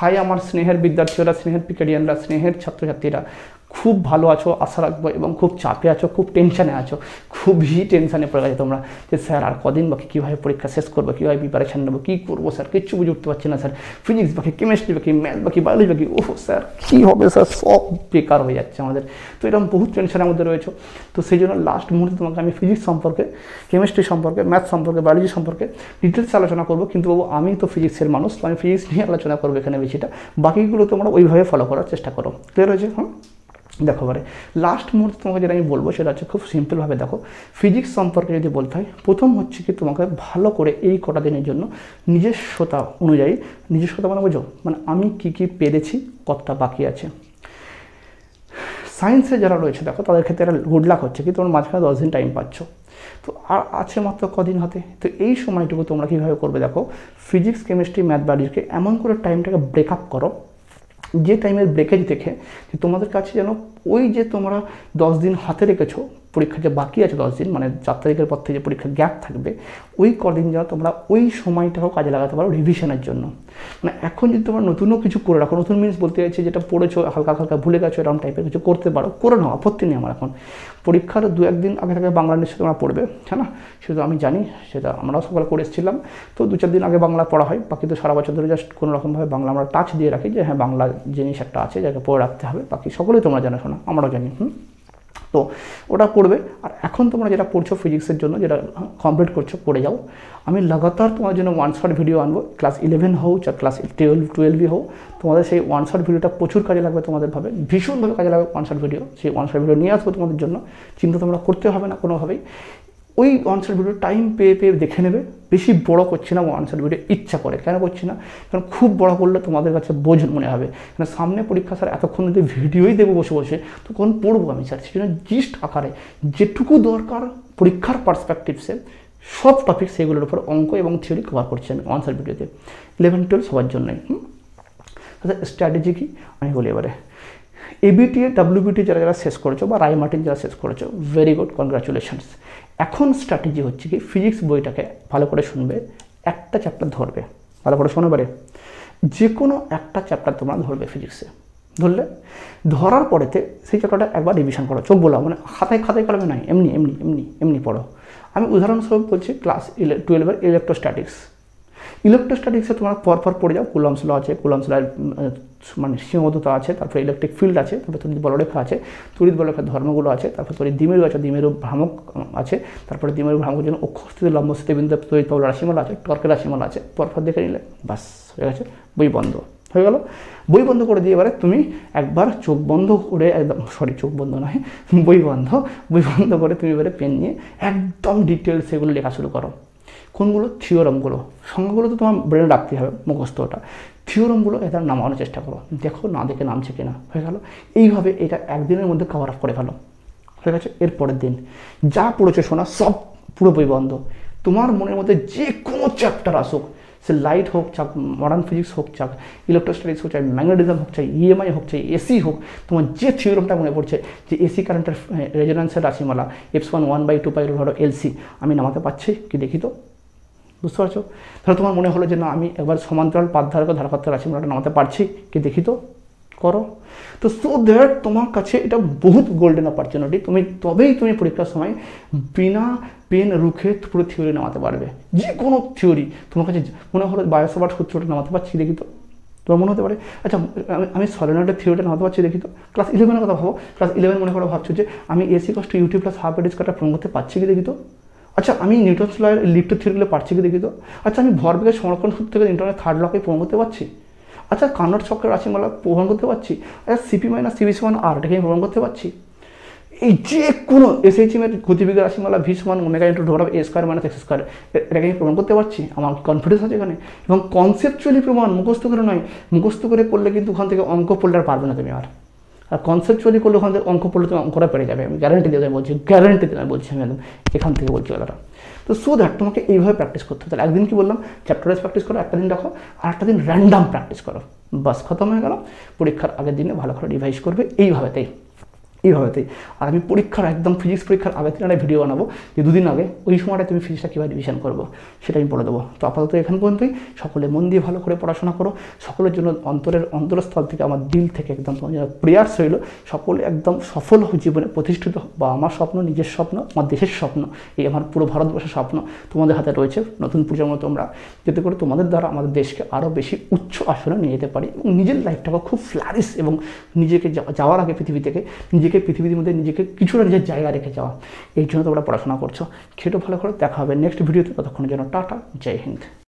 High আমার স্নেহের বিদ্যার্থীরা স্নেহের পিকেডিয়ানরা স্নেহের ছাত্রছাত্রীরা। খুব ভালো আছো, আশা রাখব এবং খুব চাপে আছো, খুব টেনশানে আছো। খুবই টেনশানে পড়ে গেছে তোমরা যে স্যার আর কদিন বাকি কীভাবে পরীক্ষা শেষ করব, কীভাবে প্রিপারেশান নেব, কী করব স্যার? কিচ্ছু বুঝে উঠতে পারছি না স্যার। ফিজিক্স বাকি কেমিস্ট্রি বাকি ম্যাথ বাকি বায়োলজি বাকি ওহ স্যার, কী হবে স্যার? সব বেকার হয়ে যাচ্ছে আমাদের। তো এরকম বহুত টেনশনের মধ্যে রয়েছে। তো সেই জন্য লাস্ট মুহূর্তে তোমাকে আমি ফিজিক্স সম্পর্কে কেমিস্ট্রি সম্পর্কে ম্যাথ সম্পর্কে বায়োলজি সম্পর্কে ডিটেলস আলোচনা করব। কিন্তু বাবু, আমি তো ফিজিক্সের মানুষ, তো আমি ফিজিক্স নিয়ে আলোচনা করব এখানে বেশিটা। বাকিগুলো তোমরা ওইভাবে ফলো করার চেষ্টা করো। ক্লিয়ার হয়েছে? হ্যাঁ দেখো বারে লাস্ট মুহূর্তে তোমাকে যেটা আমি বলব সেটা হচ্ছে খুব সিম্পলভাবে দেখো ফিজিক্স সম্পর্কে যদি বলতে হয়, প্রথম হচ্ছে কি তোমাকে ভালো করে এই কটা দিনের জন্য নিজস্বতা অনুযায়ী, নিজস্বতা মানে বোঝো মানে আমি কি কি পেরেছি, কতটা বাকি আছে। সায়েন্সে যারা রয়েছে দেখো, তাদের ক্ষেত্রে একটা গুড লাক হচ্ছে কি তোমার মাঝখানে দশ দিন টাইম পাচ্ছ। তো আর আছে মাত্র কদিন হাতে। তো এই সময়টুকু তোমরা কীভাবে করবে দেখো ফিজিক্স কেমিস্ট্রি ম্যাথ বায়োলজিকে এমন করে টাইমটাকে ব্রেকআপ করো যে টাইমের ব্রেকেজ দেখে যে তোমাদের কাছে যেন ওই যে তোমরা দশ দিন হাতে রেখেছো পরীক্ষা যে বাকি আছে দশ দিন মানে চার তারিখের পর থেকে যে পরীক্ষার গ্যাপ থাকবে, ওই কদিন যেন তোমরা ওই সময়টাও কাজে লাগাতে পারো রিভিশনের জন্য। মানে এখন যদি তোমরা নতুনও কিছু করে রাখো, নতুন মিনিস বলতে চাইছি যেটা পড়েছো, হালকা হালকা ভুলে গেছো এরকম টাইপের কিছু করতে পারো, করে নাও, আপত্তি নেই আমার এখন। পরীক্ষার দু একদিন আগে থেকে বাংলা নিশ্চয়ই তোমরা পড়বে হ্যাঁ না? সেটা আমি জানি, সেটা আমরাও সকালে করে এসেছিলাম। তো দু চার দিন আগে বাংলা পড়া হয়, বাকি তো সারা বছর ধরে জাস্ট কোনো রকমভাবে বাংলা আমরা টাচ দিয়ে রাখি যে হ্যাঁ বাংলা জিনিস একটা আছে যাকে পড়ে রাখতে হবে, বাকি সকলেই তোমরা জানো শোনা, আমরাও জানি, হুম? তো ওটা পড়বে আর এখন তোমরা যেটা পড়ছো ফিজিক্সের জন্য, যেটা কমপ্লিট করছ, পড়ে যাও। আমি লাগাতার তোমার জন্য ওয়ান শট ভিডিও আনব। ক্লাস ইলেভেন হোক আর ক্লাস টুয়েলভ টুয়েলভই হোক তোমাদের সেই ওয়ান শট ভিডিওটা প্রচুর কাজে লাগবে তোমাদের ভাবে। ভীষণভাবে কাজে লাগবে ওয়ান শট ভিডিও সেই ওয়ান শট ভিডিও নিয়ে আসব তোমাদের জন্য। চিন্তা তোমরা করতে হবে না কোনোভাবেই। ওই ওয়ানসার ভিডিও টাইম পেয়ে পেয়ে দেখে নেবে। বেশি বড় করছি না ওয়ানসার ভিডিও ইচ্ছা করে। কেন করছি না? কারণ খুব বড় করলে তোমাদের কাছে বোঝ মনে হবে। কারণ সামনে পরীক্ষা স্যার এতক্ষণ যদি ভিডিওই দেবো বসে বসে তো তখন পড়ব আমি স্যার। সেই জন্য জিস্ট আকারে যেটুকু দরকার পরীক্ষার পার্সপেক্টিভসে সব টপিক সেগুলোর উপর অঙ্ক এবং থিওরি কভার করছি আমি ওয়ানসার ভিডিওতে ইলেভেন টুয়েলভ সবার জন্যই, হুম? স্ট্র্যাটেজি কি? আমি বলি এবারে। এবিটি ডাব্লিউবিটি যারা যারা শেষ করেছ বা রায় মার্টিন যারা শেষ করেছ ভেরি গুড কনগ্রাচুলেশনস এখন স্ট্র্যাটেজি হচ্ছে কি ফিজিক্স বইটাকে ভালো করে শুনবে, একটা চ্যাপ্টার ধরবে, ভালো করে শোনো পারে যে কোনো একটা চ্যাপ্টার তোমরা ধরবে ফিজিক্সে ধরলে, ধরার পরেতে সেই চ্যাপ্টারটা একবার রিভিশন করো, চোখ বলো মানে খাতায় খাতায় কলমে নাই, এমনি এমনি এমনি এমনি পড়ো। আমি উদাহরণস্বরূপ বলছি ক্লাস ইলে টুয়েলভের ইলেকট্রোস্ট্যাটিক্স ইলেকট্রোস্ট্যাটিক্সে তোমরা পরপর পড়ে যাও কুলমস ল আছে কুলমস ল মানে সীমাবদ্ধতা আছে, তারপরে ইলেকট্রিক ফিল্ড আছে, তারপরে তড়িৎ বলরেখা আছে, তড়িৎ বলরেখার ধর্মগুলো আছে, তারপরে তড়িৎ দ্বিমেরু আছে, দ্বিমেরু ভ্রামক আছে, তারপরে দ্বিমেরু ভ্রামকের জন্য অক্ষস্থিতি লম্বস্থিতি বিন্দু তড়িৎ প্রবল রাশিমালা আছে, টর্কের রাশিমালা আছে, পরপর দেখে নিলে বাস হয়ে গেছে, বই বন্ধ, হয়ে গেল। বই বন্ধ করে দিয়ে এবারে তুমি একবার চোখ বন্ধ করে, একদম সরি চোখ বন্ধ নয়, বই বন্ধ বই বন্ধ করে তুমি এবারে পেন নিয়ে একদম ডিটেলস সেগুলো লেখা শুরু করো। কোনগুলো? থিওরমগুলো। সংখ্যাগুলো তো তোমার ব্রেনে রাখতে হবে, মুখস্থটা। থিওরমগুলো এটা নামানোর চেষ্টা করো। দেখো না দেখে নামছে কিনা। হয়ে গেল। এইভাবে এটা একদিনের মধ্যে কভার আপ করে ফেলো। হয়ে গেছে। এরপরের দিন। যা পড়েছে শোনা, সব পুরো বই বন্ধ। তোমার মনের মধ্যে যে কোনো চ্যাপ্টার আসুক, সে লাইট হোক চাক মডার্ন ফিজিক্স হোক চাক ইলেকট্রোস্ট্যাটিক্স হোক, চাই ম্যাগনেটিজম হোক, চাই ইএমআই হোক, চাই এসি হোক, তোমার যে থিওরমটা মনে পড়ছে, যে এসি কারেন্টের রেজোনেন্সের রাশিমালা এফস one one by two pi ধরো এলসি আমি নামাতে পারছি কি দেখি তো? বুঝতে পারছ? তাহলে তোমার মনে হলো যে না, আমি একবার সমান্তরাল পাতধারক ধারকত্বের রাশিমালাটা নামাতে পারছি। কি দেখি তো করো। তো সো দ্যাট তোমার কাছে এটা বহুত গোল্ডেন অপরচুনিটি তুমি তবেই তুমি পরীক্ষার সময় বিনা পেন রুখে পুরো থিওরি নামাতে পারবে। যে কোনো থিওরি তোমার কাছে মনে হলো বায়োসভার সূত্রটা নামাতে পারছি দেখি তো তোমার মনে হতে পারে? আচ্ছা আমি আমি সলেনয়েডের থিওরিটা নামাতে পারছি দেখি তো ক্লাস ইলেভেনের কথা ভাবো। ক্লাস ইলেভেন মনে করে ভাবছ যে, আমি এসি কষ্ট ইউটিউব প্লাস হাফ এডিস কাটা প্রমাণ করতে পারছি কি দেখি তো আচ্ছা আমি নিউটন লয়ের লিফ্টের থিওরিগুলো পারছি কি দেখি তো? আচ্ছা আমি ভরবেগের সংরক্ষণ সূত্র থেকে নিউটনের থার্ড লকে প্রমাণ করতে পারছি? আচ্ছা কান্নড চক্রের রাশিমালা প্রমাণ করতে পারছি? আচ্ছা সিপি মাইনাস সিবিসি ওয়ান আর এটাকে আমি প্রমাণ করতে পারছি? এই যে কোনো এসএইচএমের গতিবেগের রাশিমালা ভি সমান omega into door of A square minus X square এটাকে আমি প্রমাণ করতে পারছি? আমার কনফিডেন্স আছে এখানে? এবং কনসেপচুয়ালি প্রমাণ, মুখস্থ করে নয়, মুখস্থ করে করলে কিন্তু ওখান থেকে অঙ্ক পড়লে আর পারবে না তুমি আর। আর কনসেপচুয়ালি করলে ওখান থেকে অঙ্ক পড়লে তুমি অঙ্কটা পেরে যাবে, আমি গ্যারান্টি দিয়ে বলছি গ্যারান্টি দিয়ে বলছি আমি একদম এখান থেকে বলছি কথাটা। তো সো দ্যাট তোমাকে এইভাবে প্র্যাকটিস করতে হবে। তাহলে একদিন কি বললাম চ্যাপ্টার ওয়াইজ প্র্যাকটিস করো, একটা দিন রাখো, আর একটা দিন র্যান্ডাম প্র্যাকটিস করো। বাস খতম হয়ে গেল, পরীক্ষার আগের দিনে ভালো করে রিভাইজ করবে এইভাবে তাই এইভাবেতেই আর আমি পরীক্ষার, একদম ফিজিক্স পরীক্ষার আগের দিন একটা ভিডিও বানাবো, যে দুদিন আগে ওই সময়টা তুমি ফিজিক্সটা কীভাবে রিভিশন করব, সেটা আমি বলে দেবো। তো আপাতত এখান পর্যন্তই। সকলে মন দিয়ে ভালো করে পড়াশোনা করো। সকলের জন্য অন্তরের অন্তরস্থল থেকে, আমার দিল থেকে একদম প্রেয়ার্স রইল। সকলে একদম সফল জীবনে, প্রতিষ্ঠিত বা আমার স্বপ্ন, নিজের স্বপ্ন, আমার দেশের স্বপ্ন, এই আমার পুরো ভারতবর্ষের স্বপ্ন তোমাদের হাতে রয়েছে। নতুন প্রজন্ম তোমরা, যাতে করে তোমাদের দ্বারা আমাদের দেশকে আরও বেশি উচ্চ আসনে নিয়ে যেতে পারি এবং নিজের লাইফটাকে খুব ফ্লারিশ এবং নিজেকে যাওয়া- যাওয়ার আগে পৃথিবী থেকে নিজেকে পৃথিবীর মধ্যে নিজেকে কিছুটা নিজের জায়গা রেখে যাওয়া। এই জন্য তোমরা পড়াশোনা করছ। সেটা ভালো করে দেখা হবে। নেক্সট ভিডিওতে ততক্ষণের জন্য টাটা, জয় হিন্দ।